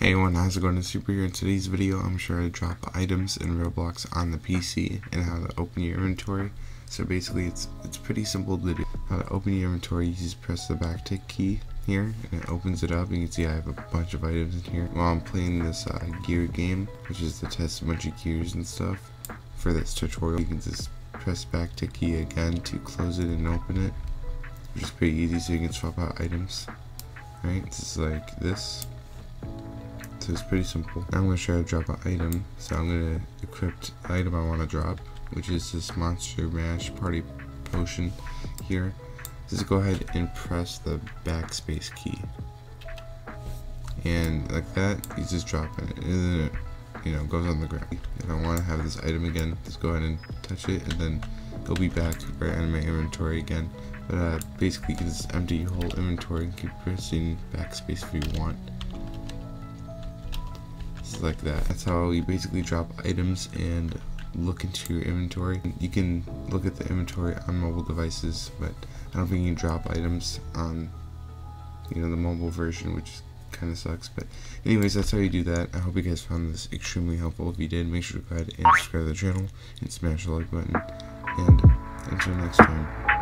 Hey everyone, how's it going? It's Syrup here. In today's video, I'm sure to drop items in Roblox on the PC and how to open your inventory. So basically, it's it's pretty simple to do. How to open your inventory, you just press the backtick key here, and it opens it up. You can see I have a bunch of items in here. While I'm playing this uh, gear game, which is to test a bunch of gears and stuff. For this tutorial, you can just press backtick key again to close it and open it, which is pretty easy. So you can swap out items. Right, just like this so it's pretty simple. Now I'm going to to drop an item. So I'm going to equip the item I want to drop, which is this Monster Mash Party Potion here. Just go ahead and press the backspace key. And like that, you just drop it. And then it, you know, goes on the ground. If I want to have this item again, just go ahead and touch it, and then it'll be back right in my inventory again. But uh, basically, you can just empty your whole inventory and keep pressing backspace if you want like that. That's how you basically drop items and look into your inventory. You can look at the inventory on mobile devices, but I don't think you can drop items on you know the mobile version, which kind of sucks. But anyways, that's how you do that. I hope you guys found this extremely helpful. If you did, make sure to go ahead and subscribe to the channel and smash the like button. And until next time.